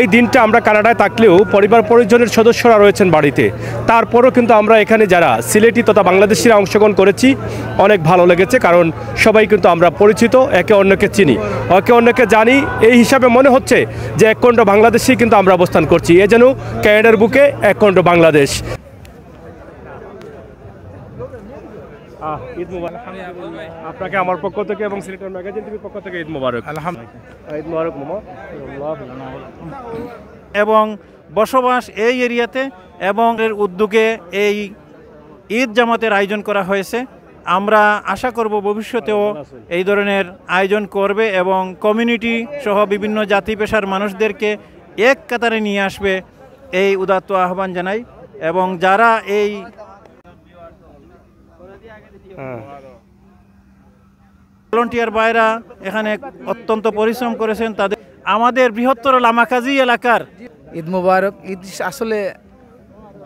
এই দিনটা আমরা কানাডায় থাকলেও পরিবার পরিজনের সদস্যরা রয়েছেন বাড়িতে। তারপরও কিন্তু আমরা এখানে যারা সিলেটি তথা বাংলাদেশিরা অংশগ্রহণ করেছি, অনেক ভালো লেগেছে কারণ সবাই কিন্তু আমরা পরিচিত, একে অন্যকে চিনি। একে অন্যকে জানি, এই হিসাবে মনে হচ্ছে যে এক কণ্ঠ বাংলাদেশেই কিন্তু আমরা অবস্থান করছি। এ যেন ক্যানাডার বুকে এক কণ্ঠ বাংলাদেশ। ঈদ মুবারক। আপনাকে আমার পক্ষ থেকে এবং সিলেটের ম্যাগাজিন টিভির পক্ষ থেকে ঈদ মুবারক। আলহামদুলিল্লাহ। ঈদ মুবারক মামা। এবং বসবাস এই এরিয়াতে এবং এর উদ্যোগে এই ঈদ জামাতের আয়োজন করা হয়েছে। আমরা আশা করব ভবিষ্যতেও এই ধরনের আয়োজন করবে এবং কমিউনিটি সহ বিভিন্ন জাতি পেশার মানুষদেরকে এক কাতারে নিয়ে আসবে এই উদাত্ত আহ্বান জানাই। এবং যারা এই ভলন্টিয়ার ভাইরা এখানে অত্যন্ত পরিশ্রম করেছেন তাদের আমাদের বৃহত্তর লামাকাজি এলাকার ঈদ মুবারক ঈদ আসলে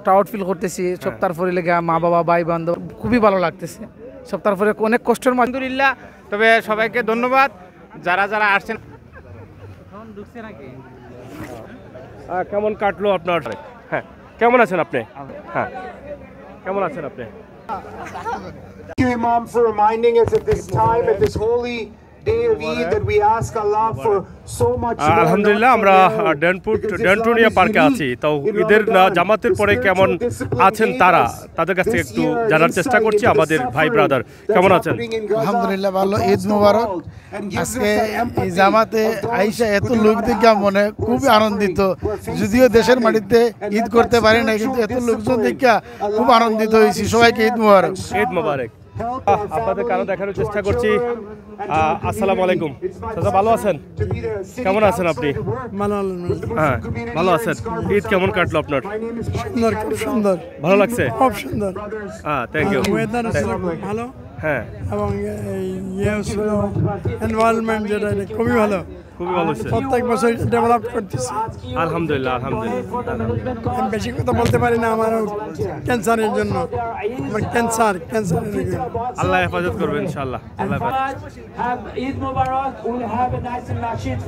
প্রাউড ফিল করতেছি। সপ্তাহ পরে লেগে মা বাবা ভাই বান্ধব খুবই ভালো লাগতেছে। সপ্তাহ পরে অনেক কষ্টের মাঝে। আলহামদুলিল্লাহ তবে সবাইকে ধন্যবাদ। যারা যারা আসছেন কেমন কাটলো আপনার? হ্যাঁ কেমন আছেন আপনি? হ্যাঁ কেমন আছেন আপনি? Thank you, Imam, for reminding us at this time, at this holy day of Eid, that we ask Allah for so much. more, আলহামদুলিল্লাহ আমরা Islam is পার্কে আছি তো ঈদের জামাতের পরে কেমন আছেন তারা তাদের কাছ থেকে একটু জানার চেষ্টা করছি আমাদের ভাই ব্রাদার কেমন আছেন আলহামদুলিল্লাহ ভালো ঈদ মোবারক আজকে এই জামাতে আইসা এত লোক দেখে মনে খুবই আনন্দিত যদিও দেশের মাটিতে ঈদ করতে পারি না কিন্তু এত লোকজন দেখে খুব আনন্দিত হয়েছি সবাইকে ঈদ মোবারক ঈদ মোবারক আপনাদের কারও দেখানোর চেষ্টা করছি। আসসালামু আলাইকুম। দাদা ভালো আছেন? কেমন হ্যাঁ, আছেন আপনি? হ্যাঁ ভালো আছেন। ঈদ কেমন কাটলো আপনার? সুন্দর খুব সুন্দর। ভালো লাগছে? খুব সুন্দর। হ্যাঁ থ্যাংক ইউ ভালো। হ্যাঁ। এবং ইয়ে খুবই ভালো। খুবই ভালো হচ্ছে প্রত্যেক বছর ডেভেলপ করতেছে। আলহামদুলিল্লাহ আলহামদুলিল্লাহ। আমি বেশি কথা বলতে পারি না আমার ক্যান্সারের জন্য। আমার ক্যান্সার ক্যান্সারের রোগী। আল্লাহ হেফাজত করবে ইনশাআল্লাহ। আল্লাহ Eid Mubarak. We'll have a nice nasheed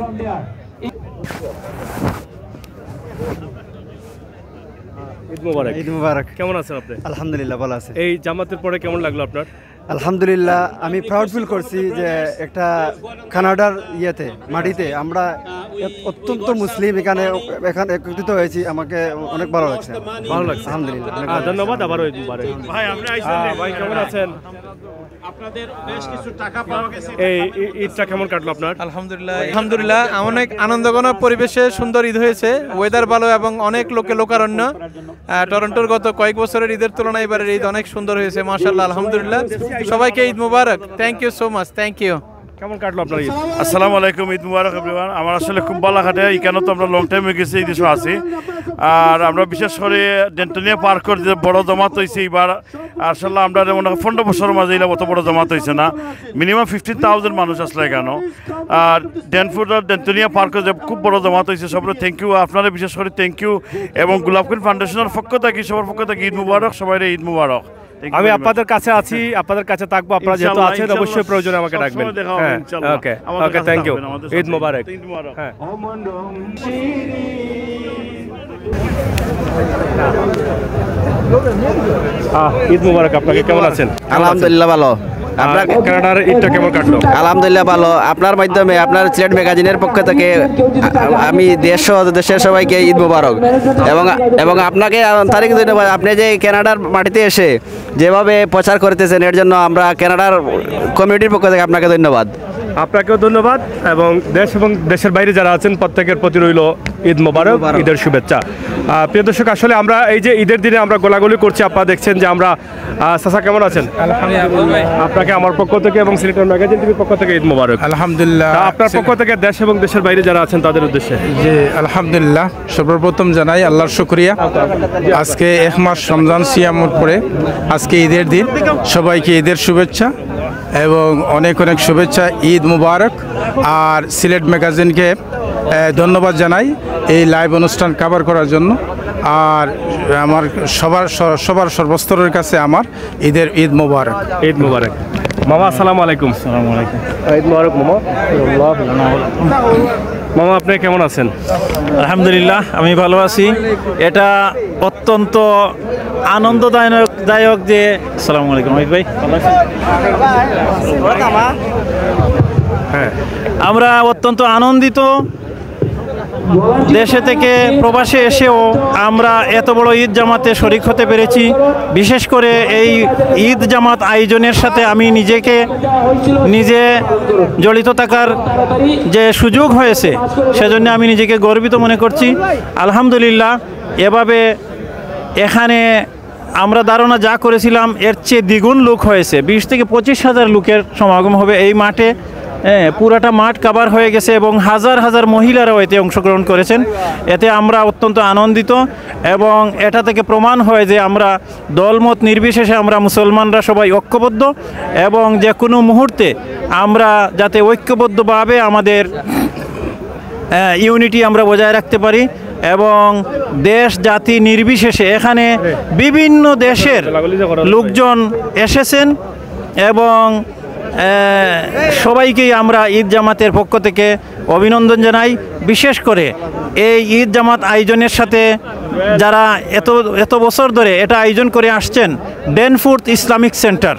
Eid মোবারক। ঈদ মুবারক। কেমন আছেন আপনি? আলহামদুলিল্লাহ ভালো আছে। এই জামাতের পরে কেমন লাগল আপনার? আলহামদুলিল্লাহ আমি প্রাউড ফিল করছি যে একটা কানাডার ইয়েতে মাটিতে আমরা অত্যন্ত মুসলিম এখানে এখানে একত্রিত হয়েছি। আমাকে অনেক ভালো লাগছে। ভালো লাগছে। আলহামদুলিল্লাহ ধন্যবাদ আবারও ভাই আপনি ভাই কেমন আছেন? আপনাদের বেশ কিছু টাকা পাওয়া গেছে। এই ঈদটা কেমন কাটলো আপনার? আলহামদুলিল্লাহ আলহামদুলিল্লাহ অনেক আনন্দঘন পরিবেশে সুন্দর ঈদ হয়েছে। ওয়েদার ভালো এবং অনেক লোকে লোকারণ্য। টরন্টোর গত কয়েক বছরের ঈদের তুলনায় এবারের ঈদ অনেক সুন্দর হয়েছে মাশাল্লাহ আলহামদুলিল্লাহ। সবাইকে ঈদ মুবারক। Thank you so much thank you কেমন কাটলো আপনার ঈদ? আসসালামু আলাইকুম। ঈদ মুবারক এভরিওয়ান আমার আসলে খুব ভালো কাটে এখানে তো আমরা লং টাইম হয়ে গেছি এই দেশে আছি। আর আমরা বিশেষ করে ডেন্টনিয়া পার্কের যে বড় জমাত হয়েছে এইবার আসলে আমরা মনে হয় পনেরো বছরের মাঝে এলাম অত বড় জমাত হয়েছে না। মিনিমাম ফিফটিন থাউজেন্ড মানুষ আসলে এখানে আর ডেনফুড আর ডেন্টনিয়া পার্কে যে খুব বড় জমাত হয়েছে সবাই থ্যাংক ইউ আপনারা বিশেষ করে থ্যাংক ইউ এবং গোলাপকুল ফাউন্ডেশনের পক্ষ থেকে সবার পক্ষ থেকে ঈদ মুবারক সবাই ঈদ মুবারক। আমি আপনাদের কাছে আছি আপনাদের কাছে থাকব আপনারা যেহেতু আছেন অবশ্যই প্রয়োজনে আমাকে ডাকবেন। হ্যাঁ ইনশাআল্লাহ। Okay okay thank you Eid মোবারক। হ্যাঁ। ঈদ মুবারক আপনাকে কেমন আছেন? আলহামদুলিল্লাহ ভালো। আপনার কানাডার ঈদটা কেমন কাটলো? আলহামদুলিল্লাহ ভালো। আপনার মাধ্যমে আপনার সিলেট ম্যাগাজিনের পক্ষ থেকে আমি দেশ দেশের সবাইকে ঈদ মুবারক। এবং এবং আপনাকে তারিখ ধন্যবাদ আপনি যে কানাডার মাটিতে এসে যেভাবে প্রচার করতেছেন এর জন্য আমরা কানাডার কমিউনিটির পক্ষ থেকে আপনাকে ধন্যবাদ। আপনাকেও ধন্যবাদ এবং দেশ এবং দেশের বাইরে যারা আছেন প্রত্যেকের প্রতি রইল ঈদ মোবারক ঈদের শুভেচ্ছা। প্রিয় দর্শক আসলে আমরা এই যে ঈদের দিনে আমরা গোলাগুলি করছি আপনারা দেখছেন যে আমরা চাচা কেমন আছেন? আপনাকে আমার পক্ষ থেকে এবং সিলেটের ম্যাগাজিন টিভির পক্ষ থেকে ঈদ মোবারক। আলহামদুলিল্লাহ। আপনার পক্ষ থেকে দেশ এবং দেশের বাইরে যারা আছেন তাদের উদ্দেশ্যে। জি আলহামদুলিল্লাহ। সর্বপ্রথম জানাই আল্লাহর শুক্রিয়া। আজকে এক মাস রমজান সিয়ামত পরে আজকে ঈদের দিন। সবাইকে ঈদের শুভেচ্ছা। এবং অনেক অনেক শুভেচ্ছা ঈদ মুবারক। আর সিলেট ম্যাগাজিনকে ধন্যবাদ জানাই এই লাইভ অনুষ্ঠান কাভার করার জন্য। আর আমার সবার সবার সর্বস্তরের কাছে আমার ঈদের ঈদ মুবারক। ঈদ মুবারক। মামা আসসালামু আলাইকুম। আসসালামু আলাইকুম। ঈদ মুবারক মামা। মামা আপনি কেমন আছেন? আলহামদুলিল্লাহ আমি ভালো আছি। এটা অত্যন্ত আনন্দদায়ক দায়ক যে সালাম আলাইকুম অমিত ভাই হ্যাঁ। আমরা অত্যন্ত আনন্দিত দেশে থেকে প্রবাসে এসেও আমরা এত বড় ঈদ জামাতে শরিক হতে পেরেছি। বিশেষ করে এই ঈদ জামাত আয়োজনের সাথে আমি নিজেকে, নিজে জড়িত থাকার যে সুযোগ হয়েছে, সেজন্য আমি নিজেকে গর্বিত মনে করছি। আলহামদুলিল্লাহ, এভাবে এখানে আমরা ধারণা যা করেছিলাম, এর চেয়ে দ্বিগুণ লোক হয়েছে। বিশ থেকে পঁচিশ হাজার লোকের সমাগম হবে এই মাঠে। হ্যাঁ পুরাটা মাঠ কাবার হয়ে গেছে এবং হাজার হাজার মহিলারাও এতে অংশগ্রহণ করেছেন। এতে আমরা অত্যন্ত আনন্দিত এবং এটা থেকে প্রমাণ হয় যে আমরা দলমত নির্বিশেষে আমরা মুসলমানরা সবাই ঐক্যবদ্ধ এবং যে কোনো মুহূর্তে আমরা যাতে ঐক্যবদ্ধভাবে আমাদের ইউনিটি আমরা বজায় রাখতে পারি এবং দেশ জাতি নির্বিশেষে এখানে বিভিন্ন দেশের লোকজন এসেছেন এবং সবাইকেই আমরা ঈদ জামাতের পক্ষ থেকে অভিনন্দন জানাই। বিশেষ করে এই ঈদ জামাত আয়োজনের সাথে যারা এত এত বছর ধরে এটা আয়োজন করে আসছেন, ডেনফুর্থ ইসলামিক সেন্টার।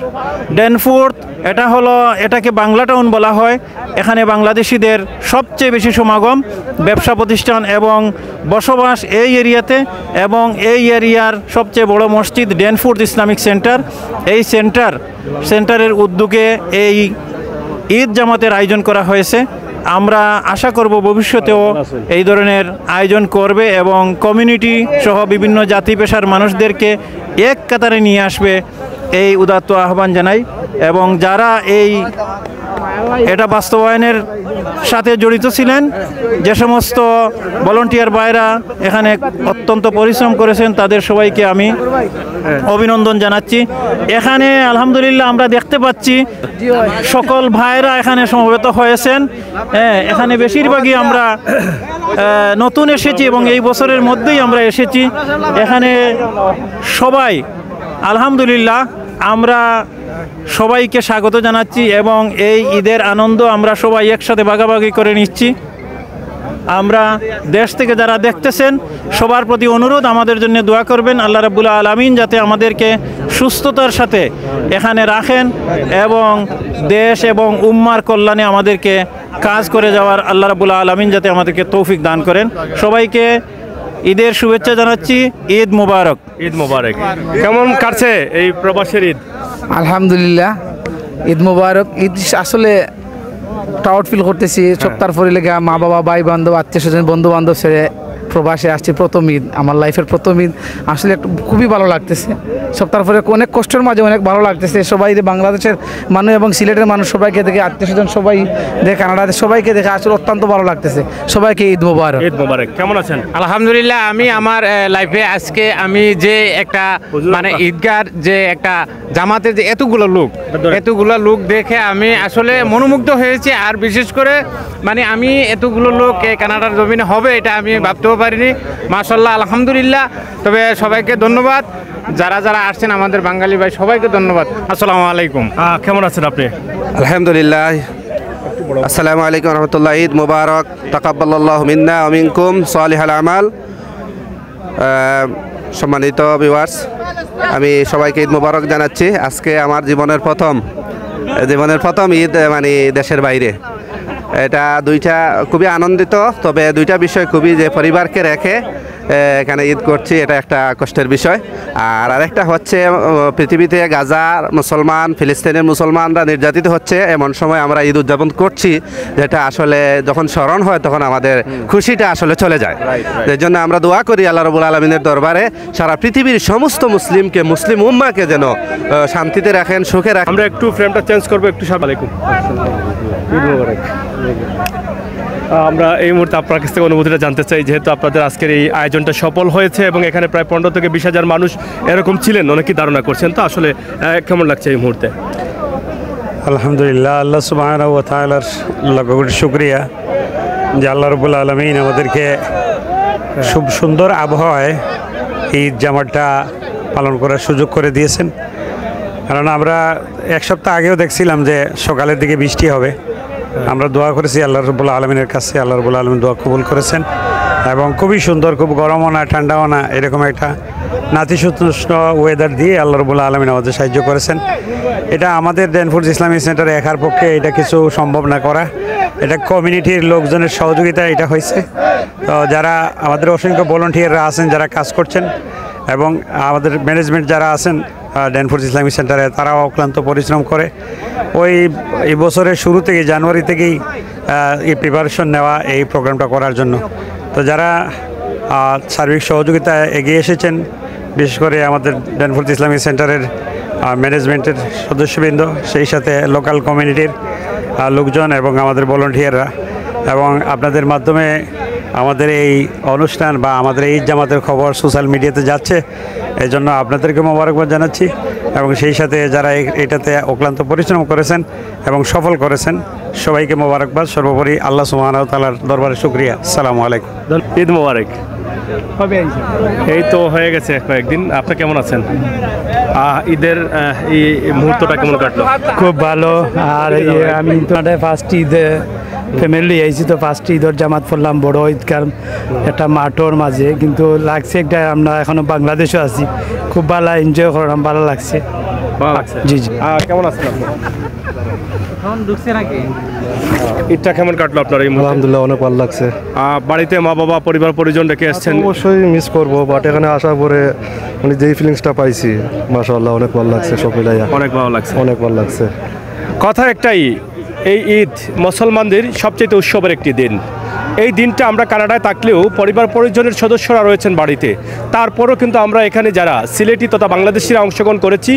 ডেনফুর্থ, এটা হলো, এটাকে বাংলা টাউন বলা হয়। এখানে বাংলাদেশিদের সবচেয়ে বেশি সমাগম, ব্যবসা প্রতিষ্ঠান এবং বসবাস এই এরিয়াতে এবং এই এরিয়ার সবচেয়ে বড় মসজিদ ডেনফুর্থ ইসলামিক সেন্টার। এই সেন্টার, সেন্টারের উদ্যোগে এই ঈদ জামাতের আয়োজন করা হয়েছে। আমরা আশা করব ভবিষ্যতেও এই ধরনের আয়োজন করবে এবং কমিউনিটি সহ বিভিন্ন জাতি পেশার মানুষদেরকে এক কাতারে নিয়ে আসবে। এই উদাত্ত আহ্বান জানাই এবং যারা এই এটা বাস্তবায়নের সাথে জড়িত ছিলেন। যে সমস্ত ভলন্টিয়ার ভাইরা এখানে অত্যন্ত পরিশ্রম করেছেন, তাদের সবাইকে আমি অভিনন্দন জানাচ্ছি। এখানে আলহামদুলিল্লাহ আমরা দেখতে পাচ্ছি সকল ভাইরা এখানে সমবেত হয়েছেন। হ্যাঁ এখানে বেশিরভাগই আমরা নতুন এসেছি এবং এই বছরের মধ্যেই আমরা এসেছি। এখানে সবাই, আলহামদুলিল্লাহ, আমরা সবাইকে স্বাগত জানাচ্ছি এবং এই ঈদের আনন্দ আমরা সবাই একসাথে ভাগাভাগি করে নিচ্ছি। আমরা দেশ থেকে যারা দেখতেছেন, সবার প্রতি অনুরোধ, আমাদের জন্য দোয়া করবেন। আল্লাহ রাবুল্লাহ আলমিন যাতে আমাদেরকে সুস্থতার সাথে এখানে রাখেন এবং দেশ এবং উম্মার কল্যাণে আমাদেরকে কাজ করে যাওয়ার আল্লাহ রাবুল্লাহ আলমিন যাতে আমাদেরকে তৌফিক দান করেন। সবাইকে ঈদের শুভেচ্ছা জানাচ্ছি। ঈদ মুবারক। ঈদ মুবারক। কেমন কাটছে এই প্রবাসের ঈদ? আলহামদুলিল্লাহ ঈদ মুবারক। ঈদ আসলে প্রাউড ফিল করতেছি সপ্তাহ পরে লেগে মা বাবা ভাই বান্ধব আত্মীয় স্বজন বন্ধু বান্ধব ছেড়ে প্রবাসে আসছি প্রথম ঈদ আমার লাইফের প্রথম ঈদ। আসলে একটু খুবই ভালো লাগতেছে। সপ্তাহ পরে অনেক কষ্টের মাঝে অনেক ভালো লাগতেছে। সবাই যে বাংলাদেশের মানুষ এবং সিলেটের মানুষ সবাইকে দেখে আত্মীয় স্বজন সবাই দেখে কানাডাতে সবাইকে দেখে আসলে অত্যন্ত ভালো লাগতেছে। সবাইকে ঈদ মুবারক। ঈদ মোবারক। কেমন আছেন? আলহামদুলিল্লাহ আমি আমার লাইফে আজকে আমি যে একটা মানে ঈদগার যে একটা জামাতের যে এতগুলো লোক এতগুলো লোক দেখে আমি আসলে মনোমুগ্ধ হয়েছি। আর বিশেষ করে মানে আমি এতগুলো লোক এই কানাডার জমিনে হবে এটা আমি ভাবতেও পারিনি। মাশাল্লাহ আলহামদুলিল্লাহ। তবে সবাইকে ধন্যবাদ। যারা যারা আসছেন আমাদের বাঙালি ভাই, সবাইকে ধন্যবাদ। আসসালামু আলাইকুম। কেমন আছেন আপনি? আলহামদুলিল্লাহ। আসসালামু আলাইকুম রহমতুল্লাহ, ঈদ মুবারক। তাকাব্বাল্লাহ মিন্না অমিনকুম সালিহাল আমাল। সম্মানিত ভিউয়ার্স আমি সবাইকে ঈদ মুবারক জানাচ্ছি। আজকে আমার জীবনের প্রথম জীবনের প্রথম ঈদ মানে দেশের বাইরে। এটা দুইটা খুবই আনন্দিত, তবে দুইটা বিষয় খুবই যে পরিবারকে রেখে এখানে ঈদ করছি এটা একটা কষ্টের বিষয়। আর আরেকটা হচ্ছে পৃথিবীতে গাজার মুসলমান ফিলিস্তিনের মুসলমানরা নির্যাতিত হচ্ছে। এমন সময় আমরা ঈদ উদযাপন করছি যেটা আসলে যখন স্মরণ হয় তখন আমাদের খুশিটা আসলে চলে যায়। এর জন্য আমরা দোয়া করি আল্লাহ রবুল আলমিনের দরবারে সারা পৃথিবীর সমস্ত মুসলিমকে মুসলিম উম্মাকে যেন শান্তিতে রাখেন সুখে রাখেন। আমরা একটু ফ্রেমটা চেঞ্জ করব একটু সালাম ঈদ মোবারক। আমরা এই মুহূর্তে আপনার কাছ থেকে অনুভূতিটা জানতে চাই, যেহেতু আপনাদের আজকের এই আয়োজনটা সফল হয়েছে এবং এখানে প্রায় পনেরো থেকে বিশ হাজার মানুষ এরকম ছিলেন অনেকেই ধারণা করছেন। তো আসলে কেমন লাগছে এই মুহূর্তে? আলহামদুলিল্লাহ, আল্লাহ সুবাহ শুক্রিয়া যে আল্লাহ রবুল্লা আলমিন আমাদেরকে খুব সুন্দর আবহাওয়ায় ঈদ জামাটা পালন করার সুযোগ করে দিয়েছেন। কারণ আমরা এক সপ্তাহ আগেও দেখছিলাম যে সকালের দিকে বৃষ্টি হবে। আমরা দোয়া করেছি আল্লাহ রবুল্লা আলমিনের কাছে, আল্লাহ রবুল্লা আলমিন দোয়া কবুল করেছেন। এবং খুবই সুন্দর, খুব গরমও না, ঠান্ডাও না, এরকম একটা নাতিশীতোষ্ণ ওয়েদার দিয়ে আল্লাহ রবুল্লা আলমিন আমাদের সাহায্য করেছেন। এটা আমাদের ড্যানফোর্স ইসলামিক সেন্টারে একার পক্ষে এটা কিছু সম্ভব না করা। এটা কমিউনিটির লোকজনের সহযোগিতা এটা হয়েছে। তো যারা আমাদের অসংখ্য ভলেন্টিয়াররা আছেন, যারা কাজ করছেন, এবং আমাদের ম্যানেজমেন্ট যারা আছেন ড্যানফোর্স ইসলামিক সেন্টারে তারাও অক্লান্ত পরিশ্রম করে। ওই, এই বছরের শুরু থেকে জানুয়ারি থেকেই এই প্রিপারেশন নেওয়া, এই প্রোগ্রামটা করার জন্য। তো যারা সার্বিক সহযোগিতায় এগিয়ে এসেছেন, বিশেষ করে আমাদের ড্যানফোর্স ইসলামিক সেন্টারের ম্যানেজমেন্টের সদস্যবৃন্দ, সেই সাথে লোকাল কমিউনিটির লোকজন এবং আমাদের ভলেন্টিয়াররা এবং আপনাদের মাধ্যমে আমাদের এই অনুষ্ঠান বা আমাদের এই জামাতের খবর সোশ্যাল মিডিয়াতে যাচ্ছে এই জন্য আপনাদেরকে মোবারকবাদ জানাচ্ছি এবং সেই সাথে যারা এটাতে অক্লান্ত পরিশ্রম করেছেন এবং সফল করেছেন সবাইকে মোবারকবাদ। সর্বোপরি আল্লাহ সুবাহ তালার দরবারে শুক্রিয়া। সালামু আলাইকুম। ঈদ মোবারক। এই তো হয়ে গেছে কয়েকদিন। আপনি কেমন আছেন? ঈদের এই মুহূর্তটা কেমন কাটলো? খুব ভালো। আর আমি তো ফার্স্ট ঈদ ফ্যামিলি আইছি তো ফার্স্ট ঈদর জামাত পড়লাম বড় ঈদকার একটা মাঠর মাঝে কিন্তু লাগছে একটা আমরা এখনও বাংলাদেশও আছি। খুব ভালো এনজয় করলাম ভালো লাগছে। ভালো লাগছে। জি জি। কেমন আছেন ঈদটা কেমন কাটলো আপনার এই আলহামদুলিল্লাহ অনেক ভালো লাগছে। বাড়িতে মা বাবা পরিবার পরিজন রেখে এসছেন? অবশ্যই মিস করব বাট এখানে আসার পরে মানে যেই ফিলিংসটা পাইছি মাশাআল্লাহ অনেক ভালো লাগছে সব মিলাইয়া। অনেক ভালো লাগছে। অনেক ভালো লাগছে। কথা একটাই এই ঈদ মুসলমানদের সবচেয়ে উৎসবের একটি দিন। এই দিনটা আমরা কানাডায় থাকলেও পরিবার পরিজনের সদস্যরা রয়েছেন বাড়িতে। তারপরও কিন্তু আমরা এখানে যারা সিলেটি তথা বাংলাদেশিরা অংশগ্রহণ করেছি,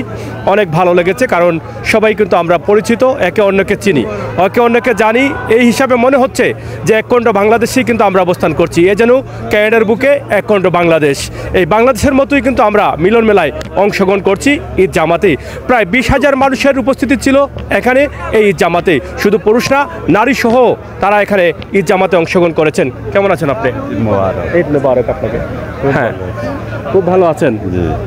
অনেক ভালো লেগেছে কারণ সবাই কিন্তু আমরা পরিচিত, একে অন্যকে চিনি। একে অন্যকে জানি, এই হিসাবে মনে হচ্ছে যে এককণ্ড বাংলাদেশেই কিন্তু আমরা অবস্থান করছি। এ যেন ক্যানাডার বুকে এককণ্ড বাংলাদেশ। এই বাংলাদেশের মতোই কিন্তু আমরা মিলন মেলায় অংশগ্রহণ করছি ঈদ জামাতে। প্রায় বিশ হাজার মানুষের উপস্থিতি ছিল এখানে এই ঈদ জামাতে। শুধু পুরুষরা নারী সহ তারা এখানে ঈদ জামাতে অংশগ্রহণ করেছেন। কেমন আছেন আপনি? ঈদ মোবারক। আপনাকে। হ্যাঁ। খুব ভালো আছেন।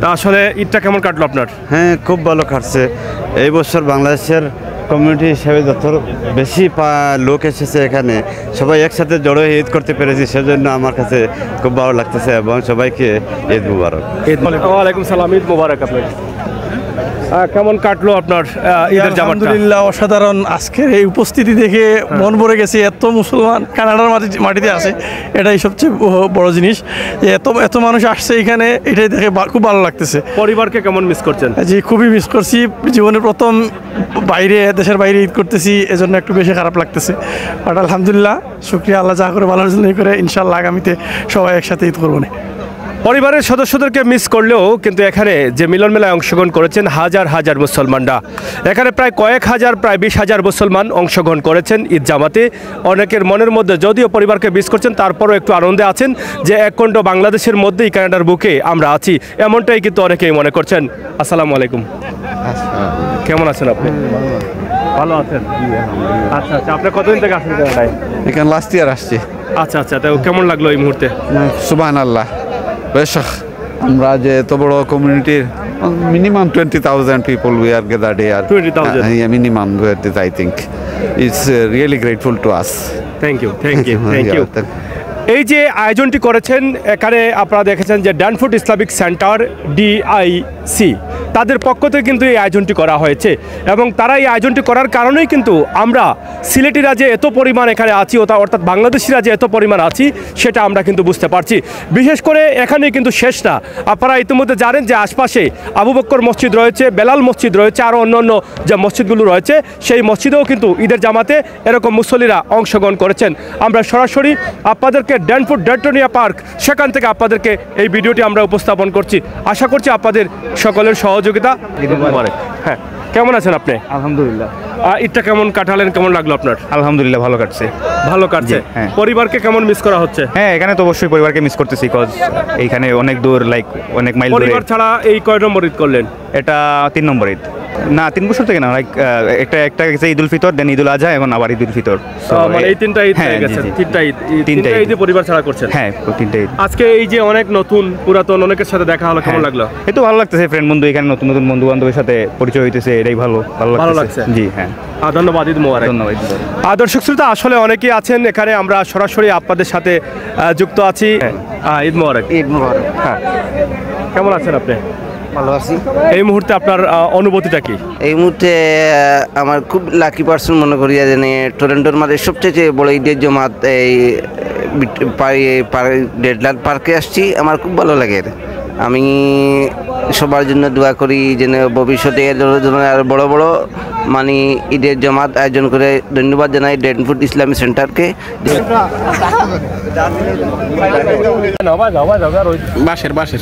তা আসলে ঈদটা কেমন কাটলো আপনার? হ্যাঁ খুব ভালো কাটছে। এই বছর বাংলাদেশের কমিউনিটি হিসেবে যত বেশি পা- লোক এসেছে এখানে সবাই একসাথে জড়ো হয়ে ঈদ করতে পেরেছি সেজন্য আমার কাছে খুব ভালো লাগতেছে এবং সবাইকে ঈদ মুবারক। ঈদ ওয়ালাইকুম সালাম ঈদ মোবারক আপনাকে। কেমন কাটলো আপনার ঈদের আলহামদুলিল্লাহ অসাধারণ। আজকের এই উপস্থিতি দেখে মন ভরে গেছে এত মুসলমান কানাডার মাটি মাটিতে আছে এটাই সবচেয়ে বড় জিনিস। যে এত এত মানুষ আসছে এখানে এটাই দেখে খুব ভালো লাগতেছে। পরিবারকে কেমন মিস করছেন? জি খুবই মিস করছি। জীবনের প্রথম বাইরে দেশের বাইরে ঈদ করতেছি এজন্য একটু বেশি খারাপ লাগতেছে। বাট আলহামদুলিল্লাহ শুক্রিয়া আল্লাহ যা করে ভালোর জন্যই করে ইনশাল্লাহ আগামীতে সবাই একসাথে ঈদ করব না। পরিবারের সদস্যদেরকে মিস করলেও কিন্তু এখানে যে মিলন মেলায় অংশগ্রহণ করেছেন হাজার হাজার মুসলমানরা। এখানে প্রায় কয়েক হাজার প্রায় বিশ হাজার মুসলমান অংশগ্রহণ করেছেন ঈদ জামাতে। অনেকের মনের মধ্যে যদিও পরিবারকে মিস করছেন তারপরও একটু আনন্দে আছেন যে এককণ্ড বাংলাদেশের মধ্যেই কানাডার বুকে আমরা আছি। এমনটাই কিন্তু অনেকেই মনে করছেন। আসসালামু আলাইকুম। কেমন আছেন আপনি? ভালো আছেন? আচ্ছা আচ্ছা আপনি কতদিন থেকে আসেন এখানে লাস্ট ইয়ার আসছি। আচ্ছা আচ্ছা তো কেমন লাগল এই মুহূর্তে? সুবাহ আল্লাহ বেশ আমরা যে এত বড় কমিউনিটির minimum twenty thousand people we are gathered year 20,000? Minimum I think it's really grateful to us thank you thank you thank you এই যে আয়োজনটি করেছেন, এখানে আপনারা দেখেছেন যে ড্যানফুড ইসলামিক সেন্টার ডিআইসি তাদের পক্ষ থেকে কিন্তু এই আয়োজনটি করা হয়েছে এবং তারা এই আয়োজনটি করার কারণেই কিন্তু আমরা সিলেটিরা যে এত পরিমাণ এখানে আছি অর্থাৎ বাংলাদেশিরা যে এত পরিমাণ আছি, সেটা আমরা কিন্তু বুঝতে পারছি। বিশেষ করে এখানে কিন্তু শেষ না। আপনারা ইতিমধ্যে জানেন যে আশপাশে আবু বক্কর মসজিদ রয়েছে, বেলাল মসজিদ রয়েছে, আরও অন্য অন্য যে মসজিদগুলো রয়েছে, সেই মসজিদেও কিন্তু ঈদের জামাতে এরকম মুসল্লিরা অংশগ্রহণ করেছেন। আমরা সরাসরি আপনাদেরকে ড্যানফুড ডেটনিয়া পার্ক। সেখান থেকে আপনাদেরকে এই ভিডিওটি আমরা উপস্থাপন করছি। আশা করছি আপনাদের সকলের সহযোগিতা। হ্যাঁ কেমন আছেন আপনি? আলহামদুলিল্লাহ। ঈদটা কেমন কাটালেন? কেমন লাগল আপনার? আলহামদুলিল্লাহ ভালো কাটছে। ভালো কাটছে। হ্যাঁ। পরিবারকে কেমন মিস করা হচ্ছে? হ্যাঁ এখানে তো অবশ্যই পরিবারকে মিস করতেছি কজ এইখানে অনেক দূর লাইক অনেক মাইল দূরে। পরিবার ছাড়া এই কয় নম্বর ঈদ করলেন? এটা তিন নম্বর ঈদ। না তিন বছর থেকে না লাইক একটা একটা গেছে ঈদ উল ফিতর দেন ঈদ উল আজহা এখন আবার ঈদ উল ফিতর। মানে এই তিনটা ঈদ হ্যাঁ, হয়ে গেছে তিনটা ঈদ তিনটা ঈদ। পরিবার ছাড়া করছেন? হ্যাঁ তিনটা ঈদ। আজকে এই যে অনেক নতুন পুরাতন অনেকের সাথে দেখা হলো কেমন লাগল? এই তো ভালো লাগতেছে ফ্রেন্ড বন্ধু এখানে নতুন নতুন বন্ধু বান্ধবের সাথে পরিচয় হইতেছে এটাই ভালো ভালো লাগছে। জি হ্যাঁ। ধন্যবাদ ঈদ মোবারক। ধন্যবাদ ঈদ মোবারক। দর্শক শ্রোতা আসলে অনেকেই আছেন এখানে আমরা সরাসরি আপনাদের সাথে যুক্ত আছি। ঈদ মোবারক। ঈদ মোবারক। হ্যাঁ। কেমন আছেন আপনি? ভালো আছি। এই মুহূর্তে আপনার অনুভূতিটা কি? এই মুহূর্তে আমার খুব লাকি পার্সন মনে করি যে টরেন্টোর মাঝে সবচেয়ে বড় ঈদের জমাত এই ডেডলার পার্কে আসছি। আমার খুব ভালো লাগে আমি সবার জন্য দোয়া করি যেন ভবিষ্যতে এর জন্য আর বড় বড় মানে ঈদের জমাত আয়োজন করে ধন্যবাদ জানাই ডেনফুড ইসলামী সেন্টারকে বাসের বাসের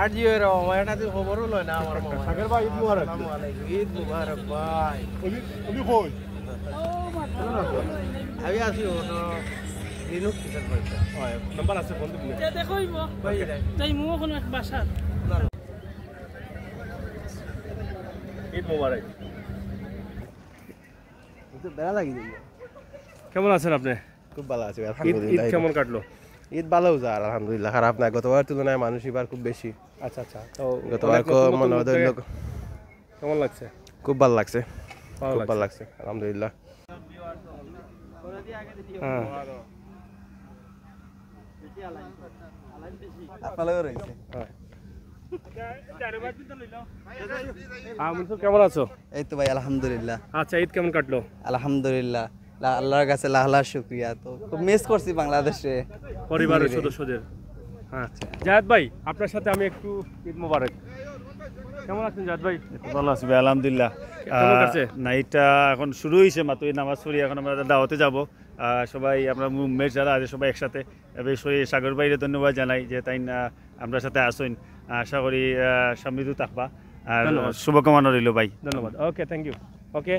আর জিও রে এটা তো খবরও লয় না আমার মামা। সাগর ভাই ঈদ মুবারক। ঈদ মুবারক ভাই। উনি কই? আমি আছি ও তো দিনুক কিসার পয়সা নাম্বার আছে ফোন দিবি। দেখইব। তাই মো কোনো এক বাসা ঈদ মোবারক। বেড়া লাগি কেমন আছেন আপনি? খুব ভালো আছি ঈদ কেমন কাটলো? ঈদ ভালো যার আলহামদুলিল্লাহ। খারাপ না গতবার তুলনায় মানুষ এবার খুব বেশি। আচ্ছা আচ্ছা। তো গতবার মনে লোক কেমন লাগছে? খুব ভালো লাগছে। খুব ভালো লাগছে আলহামদুলিল্লাহ। হ্যাঁ। হ্যাঁ। কেমন আছো? এই তো ভাই আলহামদুলিল্লাহ। আচ্ছা ঈদ কেমন কাটলো? আলহামদুলিল্লাহ। লা- আল্লাহর কাছে লাখ লাখ শুক্রিয়া। তো খুব মিস করছি বাংলাদেশে। পরিবারের সদস্যদের। হ্যাঁ জাহেদ ভাই আপনার সাথে আমি একটু ঈদ মোবারক। কেমন আছেন জাহেদ ভাই? ভালো আছি ভাই আলহামদুলিল্লাহ? নাইটটা এখন শুরু হয়েছে মাত্র এই নামাজ পড়ি এখন আমরা দাওয়াতে যাব। সবাই আমরা মুভমেন্ট যারা আছে সবাই একসাথে। করে সাগর ভাইরে ধন্যবাদ জানাই যে তাই না আমরা সাথে আসুন আশা করি সমৃদ্ধ থাকবা। আর। শুভকামনা রইল ভাই। ধন্যবাদ। ওকে থ্যাংক ইউ ওকে